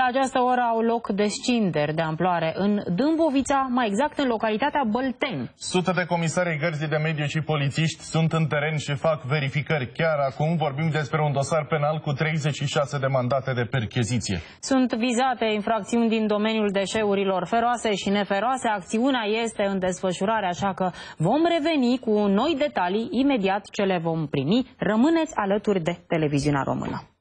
La această oră au loc descinderi de amploare în Dâmbovița, mai exact în localitatea Bălten. Sute de comisari gărzii de mediu și polițiști sunt în teren și fac verificări. Chiar acum vorbim despre un dosar penal cu 36 de mandate de percheziție. Sunt vizate infracțiuni din domeniul deșeurilor feroase și neferoase. Acțiunea este în desfășurare, așa că vom reveni cu noi detalii imediat ce le vom primi. Rămâneți alături de televiziunea română.